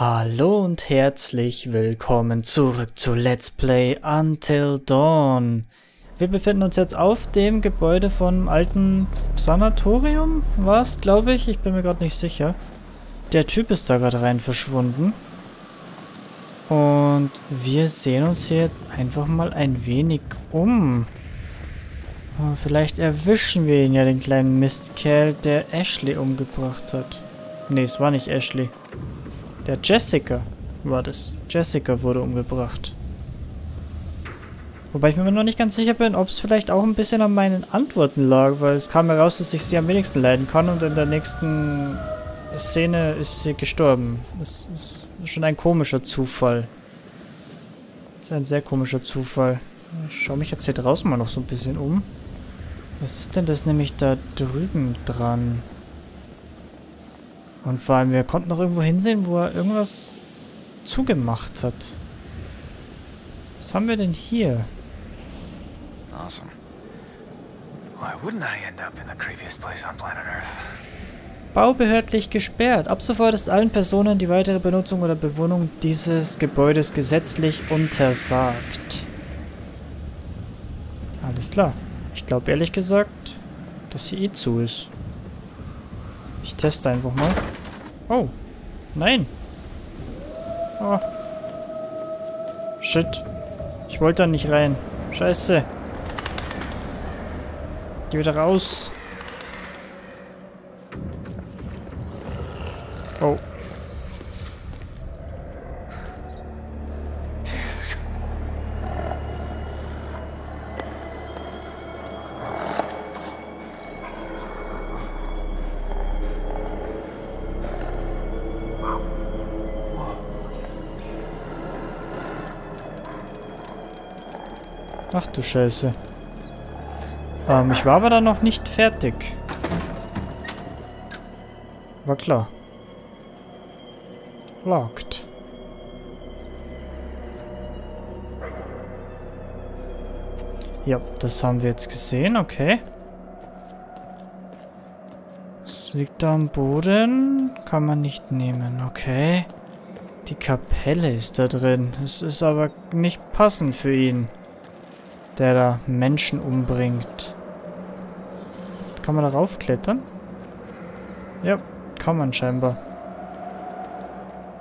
Hallo und herzlich willkommen zurück zu Let's Play Until Dawn. Wir befinden uns jetzt auf dem Gebäude vom alten Sanatorium, war es, glaube ich. Ich bin mir gerade nicht sicher. Der Typ ist da gerade rein verschwunden. Und wir sehen uns hier jetzt einfach mal ein wenig um. Vielleicht erwischen wir ihn ja, den kleinen Mistkerl, der Ashley umgebracht hat. Nee, es war nicht Ashley. Der Jessica war das. Jessica wurde umgebracht. Wobei ich mir noch nicht ganz sicher bin, ob es vielleicht auch ein bisschen an meinen Antworten lag, weil es kam heraus, dass ich sie am wenigsten leiden kann und in der nächsten Szene ist sie gestorben. Das ist schon ein komischer Zufall. Das ist ein sehr komischer Zufall. Ich schaue mich jetzt hier draußen mal noch so ein bisschen um. Was ist denn das nämlich da drüben dran? Und vor allem, wir konnten noch irgendwo hinsehen, wo er irgendwas zugemacht hat. Was haben wir denn hier? Awesome. Why wouldn't I end up in the creepiest place on planet Earth? Baubehördlich gesperrt. Ab sofort ist allen Personen die weitere Benutzung oder Bewohnung dieses Gebäudes gesetzlich untersagt. Alles klar. Ich glaube ehrlich gesagt, dass hier eh zu ist. Ich teste einfach mal. Oh. Nein. Oh. Shit. Ich wollte da nicht rein. Scheiße. Geh wieder raus. Oh. Ach du Scheiße. Ähm, ich war aber da noch nicht fertig. War klar. Locked. Ja, das haben wir jetzt gesehen, okay. Es liegt da am Boden. Kann man nicht nehmen, okay. Die Kapelle ist da drin. Es ist aber nicht passend für ihn der da Menschen umbringt. Kann man da raufklettern? Ja, kann man scheinbar.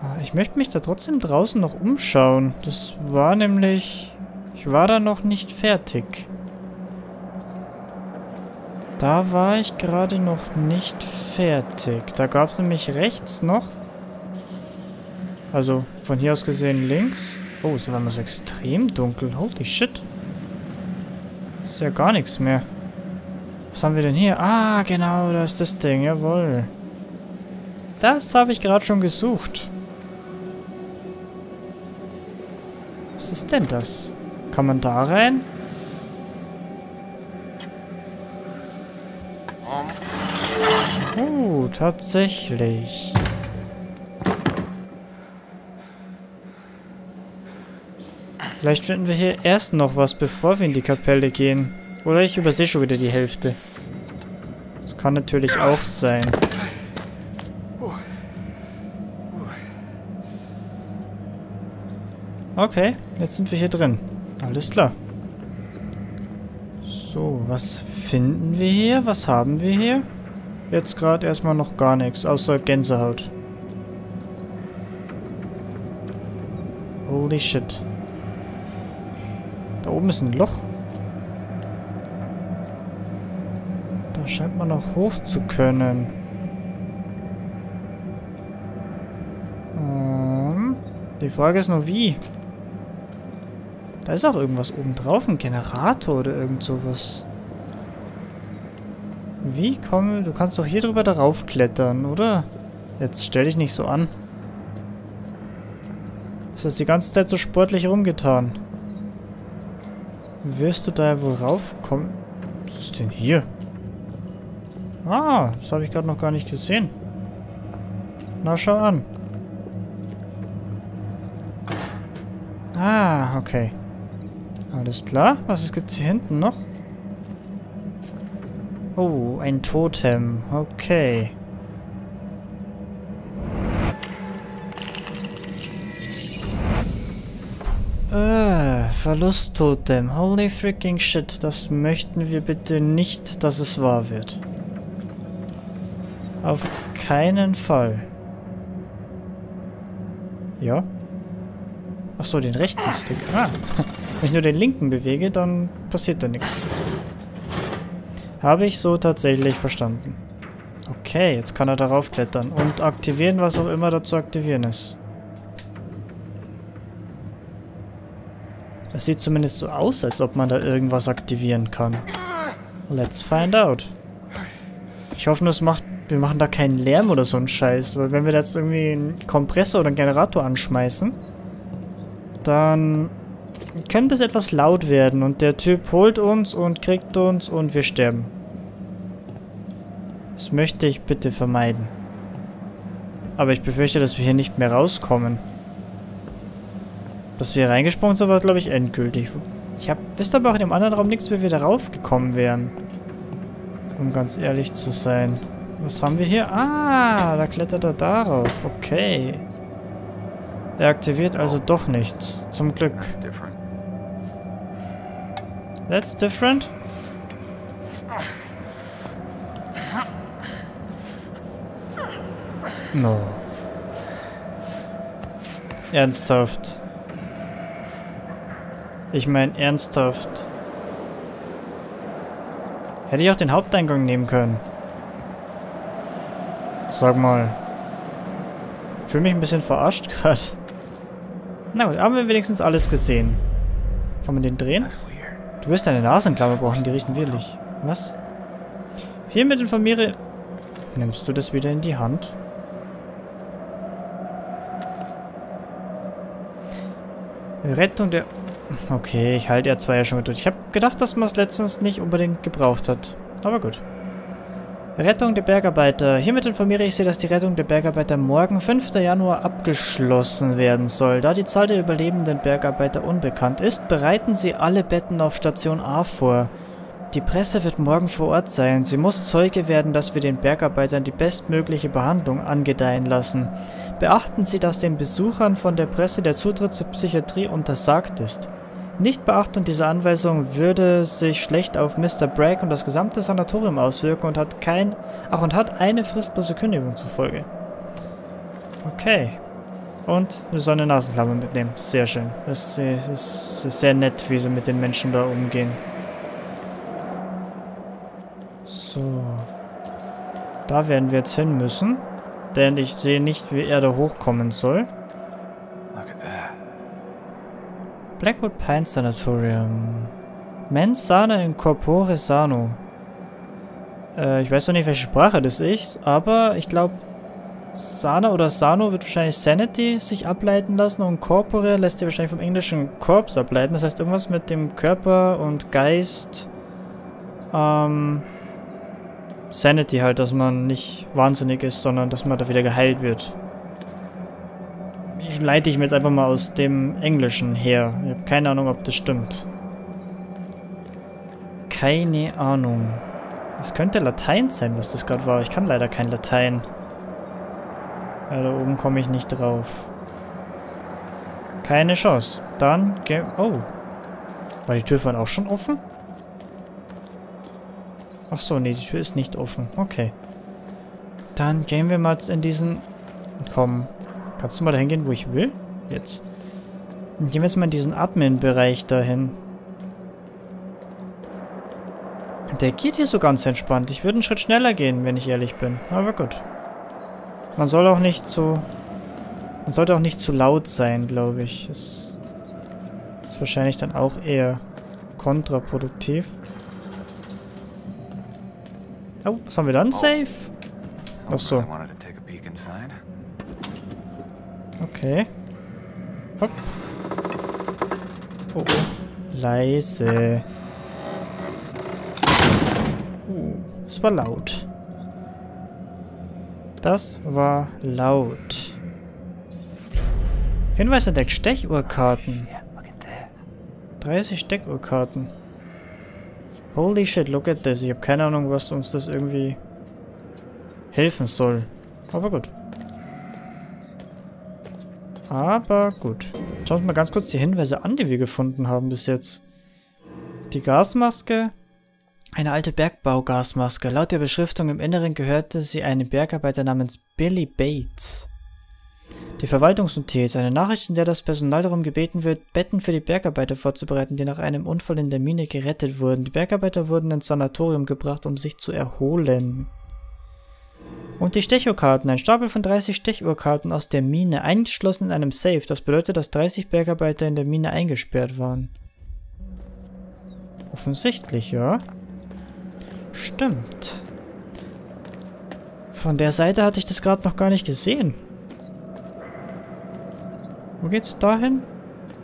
Ah, ich möchte mich da trotzdem draußen noch umschauen. Das war nämlich... Ich war da noch nicht fertig. Da war ich gerade noch nicht fertig. Da gab es nämlich rechts noch... Also, von hier aus gesehen links. Oh, es war immer so extrem dunkel. Holy shit. Ist ja gar nichts mehr. Was haben wir denn hier? Ah, genau, da ist das Ding. Jawohl. Das habe ich gerade schon gesucht. Was ist denn das? Kann man da rein? Oh, tatsächlich. Vielleicht finden wir hier erst noch was, bevor wir in die Kapelle gehen. Oder ich übersehe schon wieder die Hälfte. Das kann natürlich auch sein. Okay, jetzt sind wir hier drin. Alles klar. So, was finden wir hier? Was haben wir hier? Jetzt gerade erstmal noch gar nichts, außer Gänsehaut. Holy shit. Da oben ist ein Loch. Da scheint man noch hoch zu können. Ähm, die Frage ist nur wie. Da ist auch irgendwas oben drauf, ein Generator oder irgend sowas. Wie komme... Du kannst doch hier drüber darauf klettern, oder? Jetzt stell dich nicht so an. Ist das die ganze Zeit so sportlich rumgetan? Wirst du da wohl raufkommen? Was ist denn hier? Ah, das habe ich gerade noch gar nicht gesehen. Na, schau an. Ah, okay. Alles klar. Was gibt es hier hinten noch? Oh, ein Totem. Okay. Äh, Verlusttotem. Holy freaking shit. Das möchten wir bitte nicht, dass es wahr wird. Auf keinen Fall. Ja. Achso, den rechten Stick. Ah. Wenn ich nur den linken bewege, dann passiert da nichts. Habe ich so tatsächlich verstanden. Okay, jetzt kann er darauf klettern und aktivieren, was auch immer dazu aktivieren ist. Es sieht zumindest so aus, als ob man da irgendwas aktivieren kann. Let's find out. Ich hoffe, das macht, wir machen da keinen Lärm oder so einen Scheiß, weil wenn wir da jetzt irgendwie einen Kompressor oder einen Generator anschmeißen, dann könnte es etwas laut werden und der Typ holt uns und kriegt uns und wir sterben. Das möchte ich bitte vermeiden. Aber ich befürchte, dass wir hier nicht mehr rauskommen. Dass wir hier reingesprungen sind, war, glaube ich, endgültig. Ich hab, wüsste aber auch in dem anderen Raum nichts, wie wir da raufgekommen wären. Um ganz ehrlich zu sein. Was haben wir hier? Ah, da klettert er darauf. Okay. Er aktiviert also doch nichts. Zum Glück. That's different? No. Ernsthaft. Ich meine, ernsthaft. Hätte ich auch den Haupteingang nehmen können. Sag mal. Ich fühle mich ein bisschen verarscht gerade. Na gut, haben wir wenigstens alles gesehen. Kann man den drehen? Du wirst deine Nasenklammer brauchen, die riechen wirklich. Was? Hiermit informiere... Nimmst du das wieder in die Hand? Rettung der... Okay, ich halte R2 ja schon durch. Ich habe gedacht, dass man es letztens nicht unbedingt gebraucht hat. Aber gut. Rettung der Bergarbeiter. Hiermit informiere ich Sie, dass die Rettung der Bergarbeiter morgen, 5. Januar, abgeschlossen werden soll. Da die Zahl der überlebenden Bergarbeiter unbekannt ist, bereiten Sie alle Betten auf Station A vor. Die Presse wird morgen vor Ort sein. Sie muss Zeuge werden, dass wir den Bergarbeitern die bestmögliche Behandlung angedeihen lassen. Beachten Sie, dass den Besuchern von der Presse der Zutritt zur Psychiatrie untersagt ist. Nichtbeachtung dieser Anweisung würde sich schlecht auf Mr. Bragg und das gesamte Sanatorium auswirken und hat kein, ach und hat eine fristlose Kündigung zur Folge. Okay. Und wir sollen eine Nasenklammer mitnehmen. Sehr schön. Das ist, ist sehr nett, wie sie mit den Menschen da umgehen. So. Da werden wir jetzt hin müssen. Denn ich sehe nicht, wie er da hochkommen soll. Blackwood Pines Sanatorium. Mens sana in corpore sano. Äh, ich weiß noch nicht, welche Sprache das ist, aber ich glaube, Sana oder Sano wird wahrscheinlich Sanity sich ableiten lassen und Corpore lässt sich wahrscheinlich vom englischen Corpse ableiten. Das heißt, irgendwas mit dem Körper und Geist ähm, Sanity halt, dass man nicht wahnsinnig ist, sondern dass man da wieder geheilt wird. Ich leite ich mir jetzt einfach mal aus dem Englischen her. Ich habe keine Ahnung, ob das stimmt. Keine Ahnung. Es könnte Latein sein, was das gerade war. Ich kann leider kein Latein. Ja, da oben komme ich nicht drauf. Keine Chance. Dann... Oh. War die Tür vorhin auch schon offen? Ach so, nee, die Tür ist nicht offen. Okay. Dann gehen wir mal in diesen... Komm. Kannst du mal dahin gehen, wo ich will? Jetzt. Dann gehen wir jetzt mal in diesen Admin-Bereich dahin. Der geht hier so ganz entspannt. Ich würde einen Schritt schneller gehen, wenn ich ehrlich bin. Aber gut. Man soll auch nicht zu... Man sollte auch nicht zu laut sein, glaube ich. Das ist wahrscheinlich dann auch eher kontraproduktiv. Oh, was haben wir dann? Safe? Achso. Okay. Hopp. Oh, oh. Leise. Uh, es war laut. Das war laut. Hinweis entdeckt Stechuhrkarten. 30 Stechuhrkarten. Holy shit, look at this. Ich habe keine Ahnung, was uns das irgendwie helfen soll. Aber gut. Aber gut. Schauen wir uns mal ganz kurz die Hinweise an, die wir gefunden haben bis jetzt. Die Gasmaske. Eine alte Bergbaugasmaske. Laut der Beschriftung im Inneren gehörte sie einem Bergarbeiter namens Billy Bates. Die Verwaltungsnotiz, eine Nachricht, in der das Personal darum gebeten wird, Betten für die Bergarbeiter vorzubereiten, die nach einem Unfall in der Mine gerettet wurden. Die Bergarbeiter wurden ins Sanatorium gebracht, um sich zu erholen. Und die Stechuhrkarten, ein Stapel von 30 Stechuhrkarten aus der Mine, eingeschlossen in einem Safe. Das bedeutet, dass 30 Bergarbeiter in der Mine eingesperrt waren. Offensichtlich, ja. Stimmt. Von der Seite hatte ich das gerade noch gar nicht gesehen. Wo geht's dahin?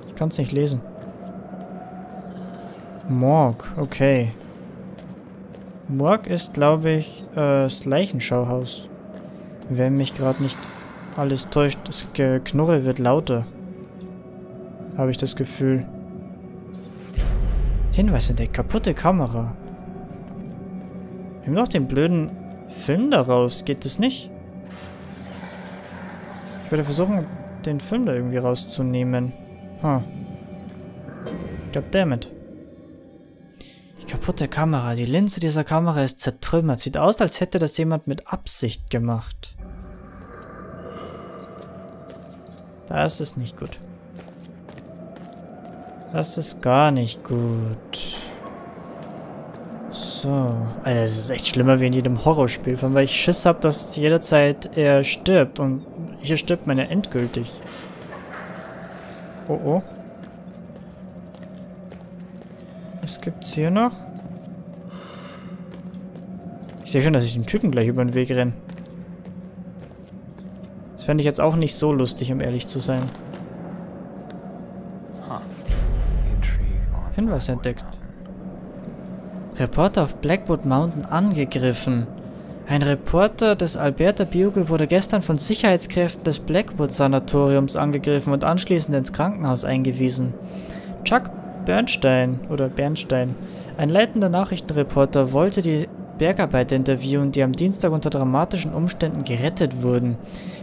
Ich kann es nicht lesen. Morg, okay. Morg ist, glaube ich, äh, das Leichenschauhaus. Wenn mich gerade nicht alles täuscht, das Knurre wird lauter. Habe ich das Gefühl. Hinweis entdeckt, kaputte Kamera. Haben doch den blöden Film daraus, geht das nicht? Ich werde versuchen, den Film da irgendwie rauszunehmen. Huh. Goddammit. Kaputte Kamera. Die Linse dieser Kamera ist zertrümmert. Sieht aus, als hätte das jemand mit Absicht gemacht. Das ist nicht gut. Das ist gar nicht gut. So. Alter, das ist echt schlimmer wie in jedem Horrorspiel. Von weil ich Schiss habe, dass jederzeit er stirbt. Und hier stirbt man ja endgültig. Oh oh. Was gibt's hier noch? Ich sehe schon, dass ich den Typen gleich über den Weg renne. Das fände ich jetzt auch nicht so lustig, um ehrlich zu sein. Hinweis entdeckt. Reporter auf Blackwood Mountain angegriffen. Ein Reporter des Alberta Bugle wurde gestern von Sicherheitskräften des Blackwood Sanatoriums angegriffen und anschließend ins Krankenhaus eingewiesen. Chuck Bernstein oder Bernstein, ein leitender Nachrichtenreporter, wollte die Bergarbeiter interviewen, die am Dienstag unter dramatischen Umständen gerettet wurden.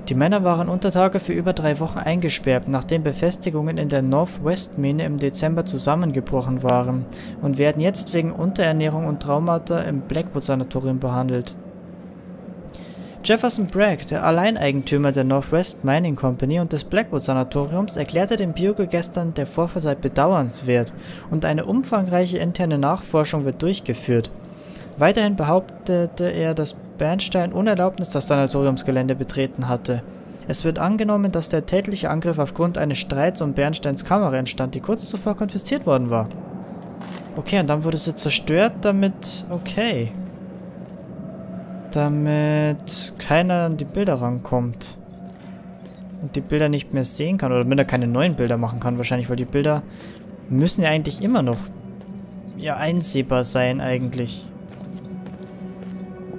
Die Männer waren unter Tage für über drei Wochen eingesperrt, nachdem Befestigungen in der Northwest-Mine im Dezember zusammengebrochen waren und werden jetzt wegen Unterernährung und Traumata im Blackwood-Sanatorium behandelt. Jefferson Bragg, der Alleineigentümer der Northwest Mining Company und des Blackwood Sanatoriums, erklärte dem Bugle gestern, der Vorfall sei bedauernswert und eine umfangreiche interne Nachforschung wird durchgeführt. Weiterhin behauptete er, dass Bernstein unerlaubnis das Sanatoriumsgelände betreten hatte. Es wird angenommen, dass der tätliche Angriff aufgrund eines Streits um Bernsteins Kamera entstand, die kurz zuvor konfisziert worden war. Okay, und dann wurde sie zerstört, damit... Okay. Damit keiner an die Bilder rankommt. Und die Bilder nicht mehr sehen kann. Oder damit er keine neuen Bilder machen kann wahrscheinlich, weil die Bilder müssen ja eigentlich immer noch ja einsehbar sein eigentlich.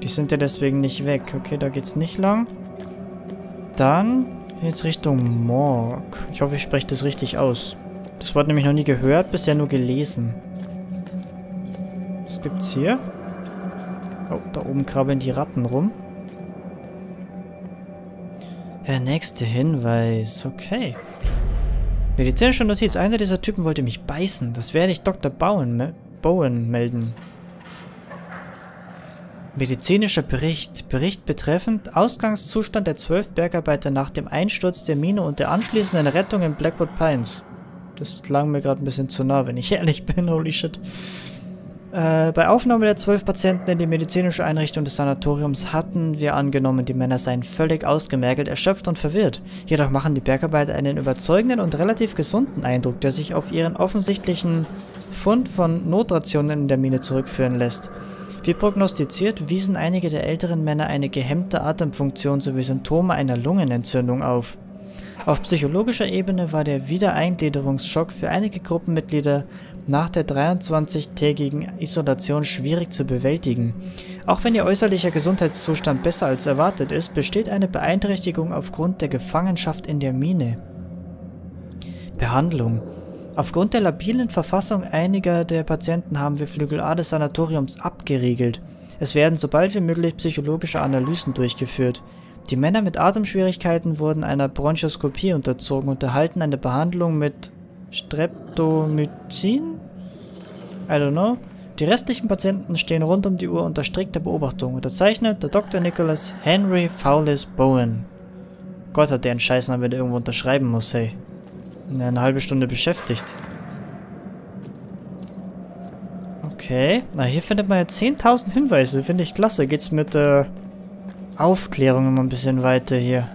Die sind ja deswegen nicht weg. Okay, da geht's nicht lang. Dann jetzt Richtung Morg. Ich hoffe, ich spreche das richtig aus. Das Wort nämlich noch nie gehört, bisher nur gelesen. Was gibt's hier? Oh, da oben krabbeln die Ratten rum. Der nächste Hinweis. Okay. Medizinische Notiz. Einer dieser Typen wollte mich beißen. Das werde ich Dr. Bowen, Bowen melden. Medizinischer Bericht. Bericht betreffend Ausgangszustand der zwölf Bergarbeiter nach dem Einsturz der Mine und der anschließenden Rettung in Blackwood Pines. Das klang mir gerade ein bisschen zu nah, wenn ich ehrlich bin. Holy shit. Äh, bei Aufnahme der zwölf Patienten in die medizinische Einrichtung des Sanatoriums hatten wir angenommen, die Männer seien völlig ausgemergelt, erschöpft und verwirrt. Jedoch machen die Bergarbeiter einen überzeugenden und relativ gesunden Eindruck, der sich auf ihren offensichtlichen Fund von Notrationen in der Mine zurückführen lässt. Wie prognostiziert, wiesen einige der älteren Männer eine gehemmte Atemfunktion sowie Symptome einer Lungenentzündung auf. Auf psychologischer Ebene war der Wiedereingliederungsschock für einige Gruppenmitglieder nach der 23-tägigen Isolation schwierig zu bewältigen. Auch wenn ihr äußerlicher Gesundheitszustand besser als erwartet ist, besteht eine Beeinträchtigung aufgrund der Gefangenschaft in der Mine. Behandlung Aufgrund der labilen Verfassung einiger der Patienten haben wir Flügel A des Sanatoriums abgeriegelt. Es werden sobald wie möglich psychologische Analysen durchgeführt. Die Männer mit Atemschwierigkeiten wurden einer Bronchoskopie unterzogen und erhalten eine Behandlung mit Streptomycin? I don't know. Die restlichen Patienten stehen rund um die Uhr unter strikter Beobachtung. Unterzeichnet der Dr. Nicholas Henry Fowlis Bowen. Gott hat der einen Scheißnamen, wenn er irgendwo unterschreiben muss, hey. Eine halbe Stunde beschäftigt. Okay. Na, hier findet man ja 10.000 Hinweise. Finde ich klasse. Geht's mit äh, Aufklärung immer ein bisschen weiter hier.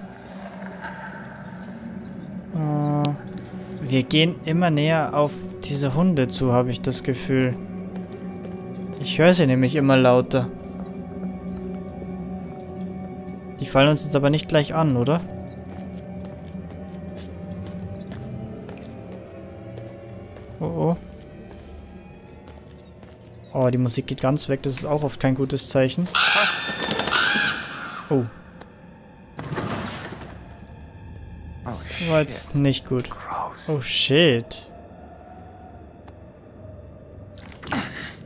Äh, wir gehen immer näher auf diese Hunde zu, habe ich das Gefühl. Ich höre sie nämlich immer lauter. Die fallen uns jetzt aber nicht gleich an, oder? Oh oh. Oh, die Musik geht ganz weg. Das ist auch oft kein gutes Zeichen. Oh. Das war jetzt nicht gut. Oh shit.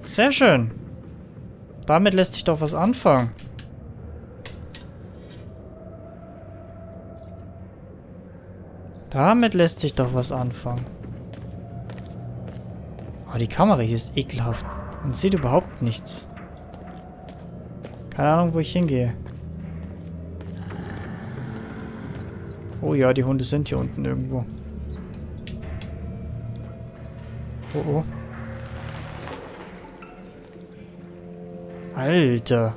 Sehr schön. Damit lässt sich doch was anfangen. Damit lässt sich doch was anfangen. Oh, die Kamera hier ist ekelhaft. Man sieht überhaupt nichts. Keine Ahnung, wo ich hingehe. Oh ja, die Hunde sind hier unten irgendwo. Oh oh. Alter.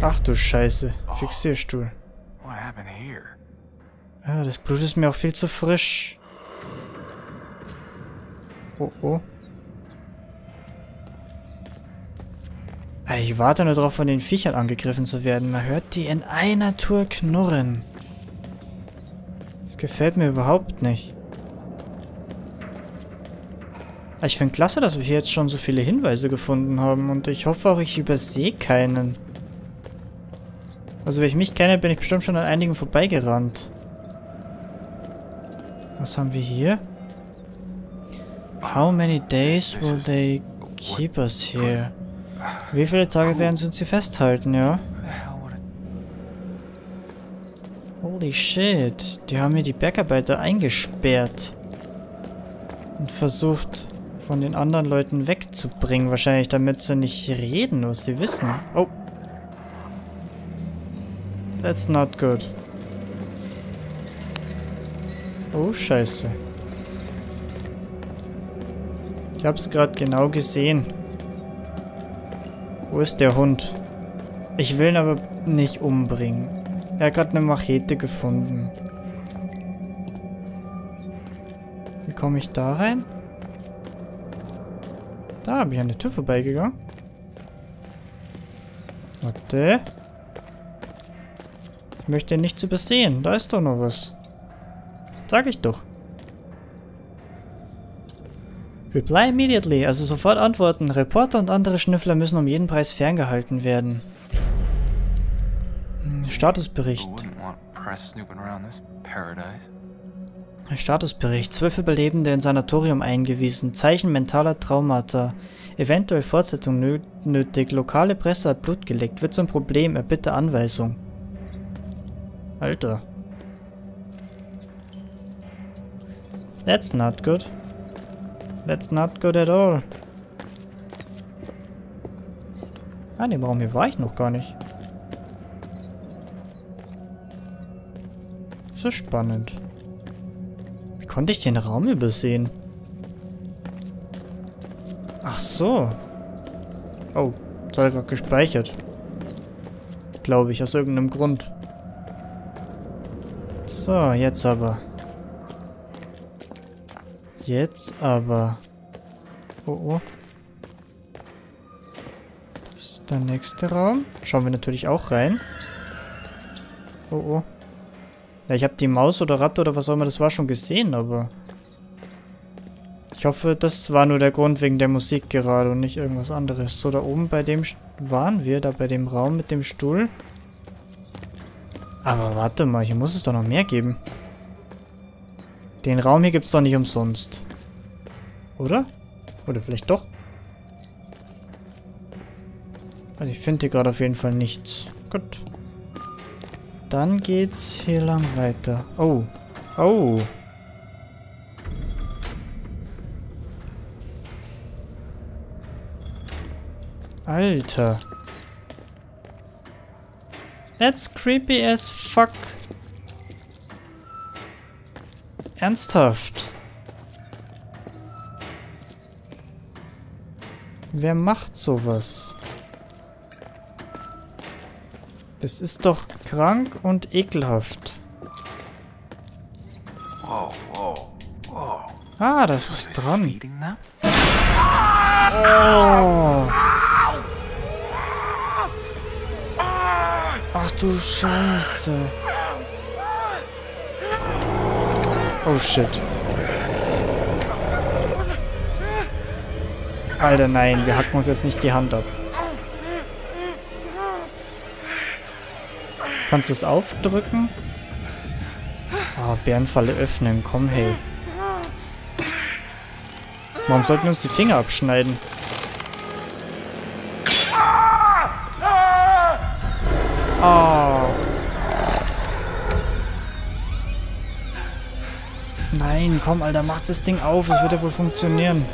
Ach du Scheiße. Fixierstuhl. Ja, das Blut ist mir auch viel zu frisch. Oh oh. Ich warte nur darauf, von den Viechern angegriffen zu werden. Man hört die in einer Tour knurren. Das gefällt mir überhaupt nicht. Ich finde klasse, dass wir hier jetzt schon so viele Hinweise gefunden haben und ich hoffe auch, ich übersehe keinen. Also, wenn ich mich kenne, bin ich bestimmt schon an einigen vorbeigerannt. Was haben wir hier? How many days will they keep us here? Wie viele Tage werden sie uns hier festhalten, ja? Holy shit. Die haben hier die Bergarbeiter eingesperrt. Und versucht, von den anderen Leuten wegzubringen. Wahrscheinlich, damit sie nicht reden, was sie wissen. Oh. That's not good. Oh, scheiße. Ich hab's gerade genau gesehen. Wo ist der Hund? Ich will ihn aber nicht umbringen. Er hat gerade eine Machete gefunden. Wie komme ich da rein? Da habe ich an der Tür vorbeigegangen. Warte. Ich möchte nichts übersehen. Da ist doch noch was. Sag ich doch. Reply immediately, also sofort antworten. Reporter und andere Schnüffler müssen um jeden Preis ferngehalten werden. Hm, Statusbericht. Statusbericht. Zwölf Überlebende in Sanatorium eingewiesen. Zeichen mentaler Traumata. Eventuell Fortsetzung nö nötig. Lokale Presse hat Blut geleckt. Wird zum Problem. Erbitte Anweisung. Alter. That's not good. That's not good at all. Ah, dem Raum hier war ich noch gar nicht. Das ist spannend. Wie konnte ich den Raum übersehen? Ach so. Oh, das hat gerade gespeichert. Glaube ich, aus irgendeinem Grund. So, jetzt aber. Jetzt aber. Oh, oh. Das ist der nächste Raum. Schauen wir natürlich auch rein. Oh, oh. Ja, ich habe die Maus oder Ratte oder was auch immer das war schon gesehen, aber... Ich hoffe, das war nur der Grund wegen der Musik gerade und nicht irgendwas anderes. So, da oben bei dem St waren wir, da bei dem Raum mit dem Stuhl. Aber warte mal, hier muss es doch noch mehr geben. Den Raum hier gibt es doch nicht umsonst. Oder? Oder vielleicht doch? Also ich finde hier gerade auf jeden Fall nichts. gut. Dann geht's hier lang weiter. Oh. Oh. Alter. That's creepy as fuck. Ernsthaft. Wer macht sowas? Das ist doch krank und ekelhaft. Ah, da ist dran. Oh. Ach du Scheiße. Oh shit. Alter, nein, wir hacken uns jetzt nicht die Hand ab. Kannst du es aufdrücken? Ah, Bärenfalle öffnen, komm hey. Warum sollten wir uns die Finger abschneiden? Oh. Nein, komm, Alter, mach das Ding auf. Es wird ja wohl funktionieren.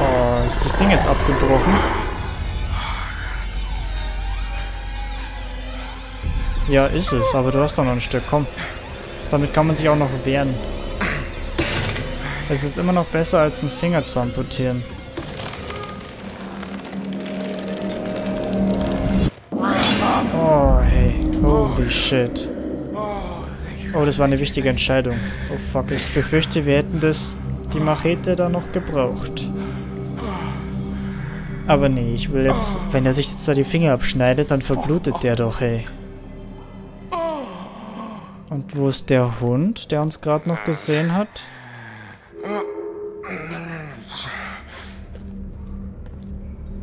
Oh, ist das Ding jetzt abgebrochen? Ja, ist es, aber du hast doch noch ein Stück, komm. Damit kann man sich auch noch wehren. Es ist immer noch besser, als einen Finger zu amputieren. Oh, hey. Holy shit. Oh, das war eine wichtige Entscheidung. Oh, fuck. Ich befürchte, wir hätten das, die Machete da noch gebraucht. Aber nee, ich will jetzt... Wenn er sich jetzt da die Finger abschneidet, dann verblutet der doch, hey. Und wo ist der Hund, der uns gerade noch gesehen hat?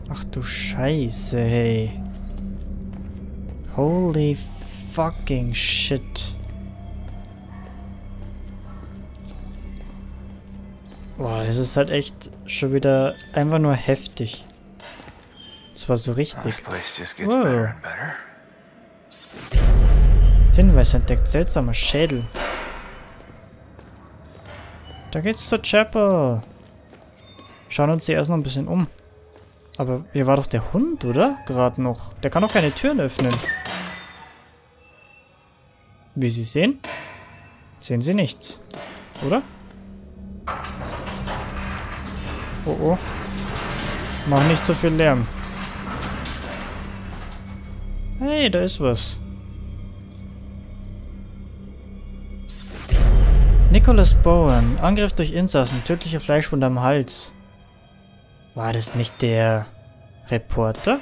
Ach du Scheiße, hey. Holy fucking shit. Boah, das ist halt echt schon wieder einfach nur heftig. Das war so richtig. better. Hinweis entdeckt, seltsamer Schädel. Da geht's zur Chapel. Schauen uns hier erst noch ein bisschen um. Aber hier war doch der Hund, oder? Gerade noch. Der kann doch keine Türen öffnen. Wie Sie sehen, sehen Sie nichts. Oder? Oh oh. Mach nicht so viel Lärm. Hey, da ist was. Nicholas Bowen. Angriff durch Insassen. Tödliche Fleischwunde am Hals. War das nicht der Reporter?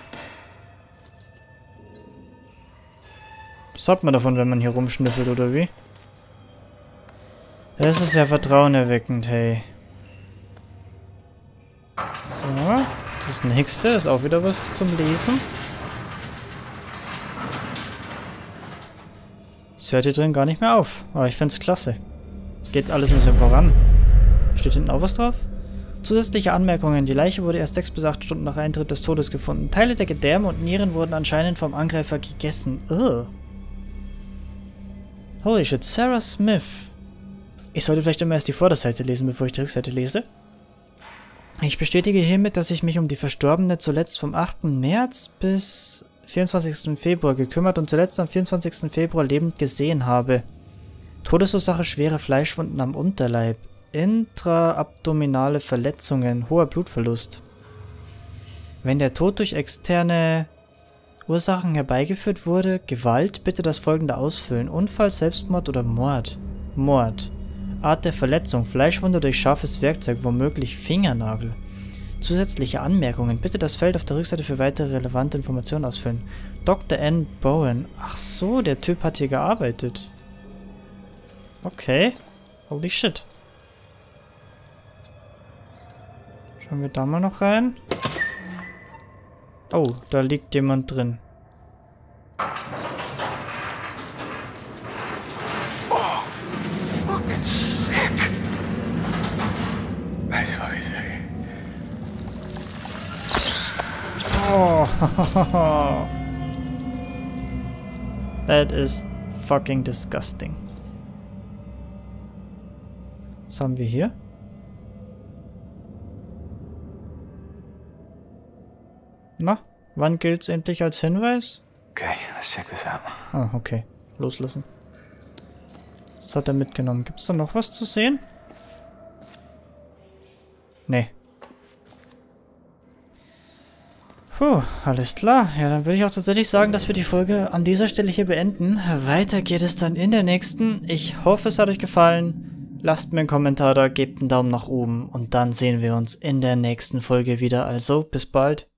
Was hat man davon, wenn man hier rumschnüffelt, oder wie? Das ist ja vertrauenerweckend, hey. So, das nächste ist auch wieder was zum Lesen. Es hört hier drin gar nicht mehr auf, aber ich find's klasse. Geht alles ein bisschen voran. Steht hinten auch was drauf? Zusätzliche Anmerkungen. Die Leiche wurde erst sechs bis acht Stunden nach Eintritt des Todes gefunden. Teile der Gedärme und Nieren wurden anscheinend vom Angreifer gegessen. Ugh. Holy shit, Sarah Smith. Ich sollte vielleicht immer erst die Vorderseite lesen, bevor ich die Rückseite lese. Ich bestätige hiermit, dass ich mich um die Verstorbene zuletzt vom 8. März bis 24. Februar gekümmert und zuletzt am 24. Februar lebend gesehen habe. Todesursache schwere Fleischwunden am Unterleib, intraabdominale Verletzungen, hoher Blutverlust. Wenn der Tod durch externe Ursachen herbeigeführt wurde, Gewalt, bitte das folgende ausfüllen. Unfall, Selbstmord oder Mord. Mord. Art der Verletzung, Fleischwunde durch scharfes Werkzeug, womöglich Fingernagel. Zusätzliche Anmerkungen, bitte das Feld auf der Rückseite für weitere relevante Informationen ausfüllen. Dr. N. Bowen. Ach so, der Typ hat hier gearbeitet. Okay. Holy shit. Schauen wir da mal noch rein. Oh, da liegt jemand drin. Oh, fucking oh. that is fucking disgusting. Was haben wir hier? Na, wann gilt's endlich als Hinweis? Okay, let's check this out. Ah, okay. Loslassen. Was hat er mitgenommen? Gibt's da noch was zu sehen? Nee. Puh, alles klar. Ja, dann würde ich auch tatsächlich sagen, dass wir die Folge an dieser Stelle hier beenden. Weiter geht es dann in der nächsten. Ich hoffe, es hat euch gefallen. Lasst mir einen Kommentar da, gebt einen Daumen nach oben und dann sehen wir uns in der nächsten Folge wieder. Also, bis bald.